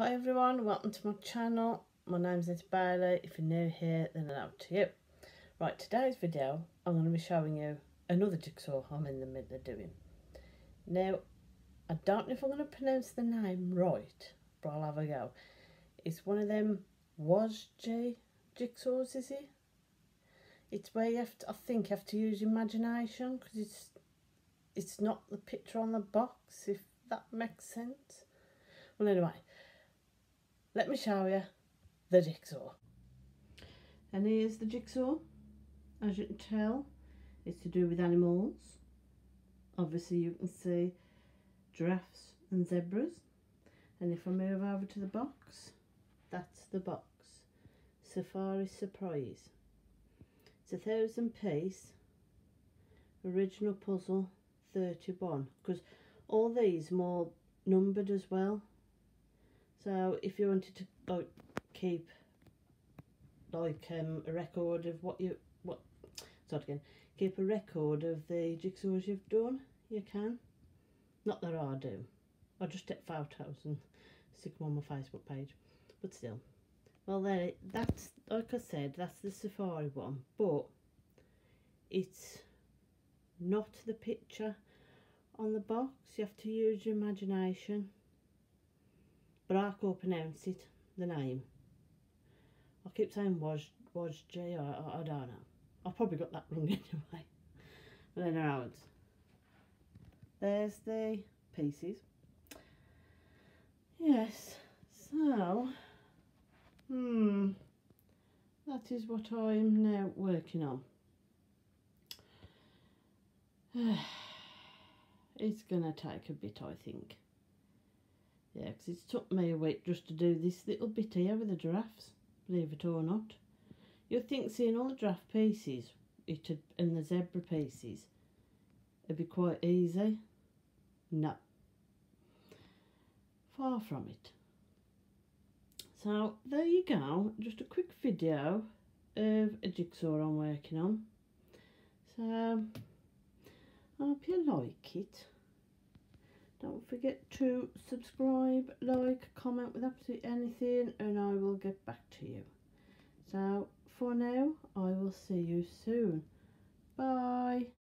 Hi everyone, welcome to my channel. My name's Netty Bailey. If you're new here, then hello to you. Right, today's video, I'm going to be showing you another jigsaw I'm in the middle of doing. Now, I don't know if I'm going to pronounce the name right, but I'll have a go. It's one of them Wozji jigsaws, is it? It's where you have to, I think you have to use imagination because it's it's not the picture on the box, if that makes sense. Well, anyway, let me show you the jigsaw. And here's the jigsaw. As you can tell, it's to do with animals. Obviously, you can see giraffes and zebras. And if I move over to the box, that's the box. Safari Surprise. It's a thousand piece original puzzle 31 because all these more numbered as well so if you wanted to like keep like um, a record of what you what start again. Keep a record of the jigsaws you've done you can. Not that I do. I just take photos and stick them on my Facebook page. But still. Well there that's like I said that's the safari one. But it's not the picture on the box. You have to use your imagination. But I can't pronounce it, the name. I keep saying was G. I, I, I don't know. I probably got that wrong anyway. But anyway, there's the pieces. Yes, so, hmm, that is what I'm now working on. it's gonna take a bit I think yeah because it's took me a week just to do this little bit here with the giraffes believe it or not. You'd think seeing all the giraffe pieces it and the zebra pieces it'd be quite easy. No. Far from it. So there you go. Just a quick video of a jigsaw I'm working on. So I hope you like it. Don't forget to subscribe, like, comment with absolutely anything and I will get back to you. So for now, I will see you soon. Bye.